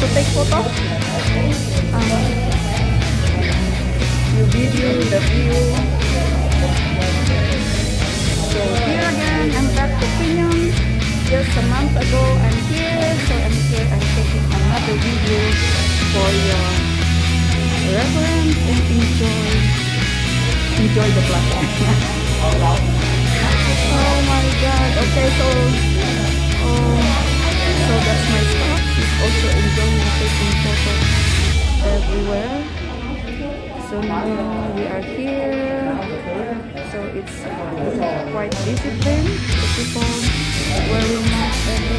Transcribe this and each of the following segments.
to take photo? Um, you video the view. So here again, I'm back to Quy Nhon. Just a month ago, I'm here. So I'm here, I'm taking another video for your reference and enjoy enjoy the plaza. everywhere. So now we are here. So it's quite disciplined. The people wearing masks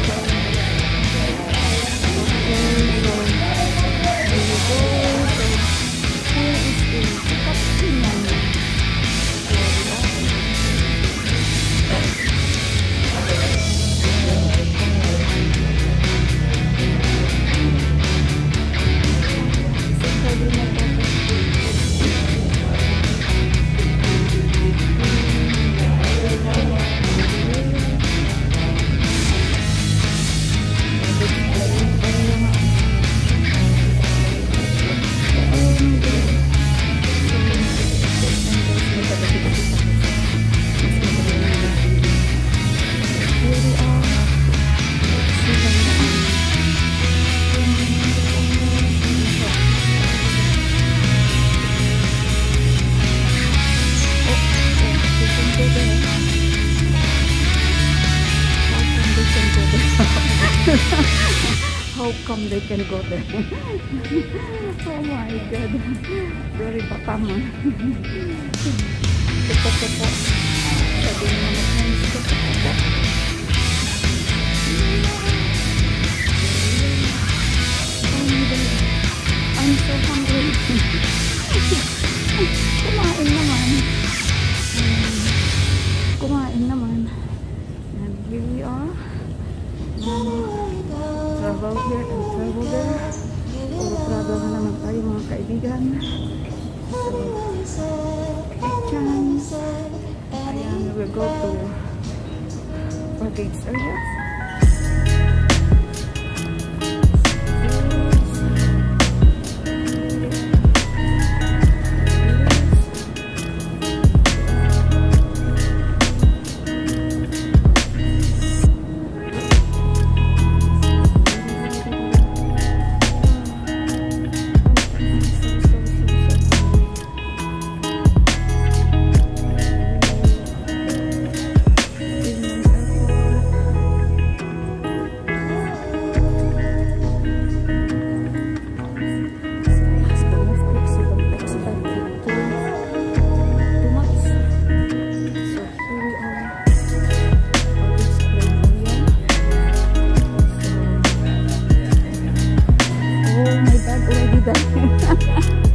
How come they can go there? oh my god. Very kepo-kepo. Ayan, we will go to baggage area.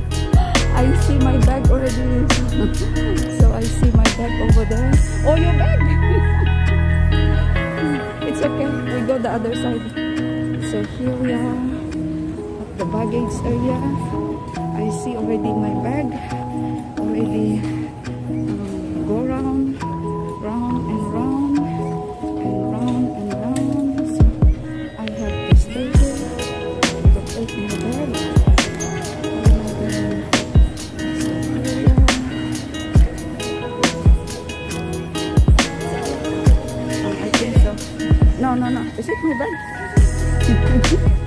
I see my bag already. so I see my bag over there. Oh, your bag! it's okay. We go the other side. So here we are at the baggage area. I see already my bag. Already no, no. Is it my bag?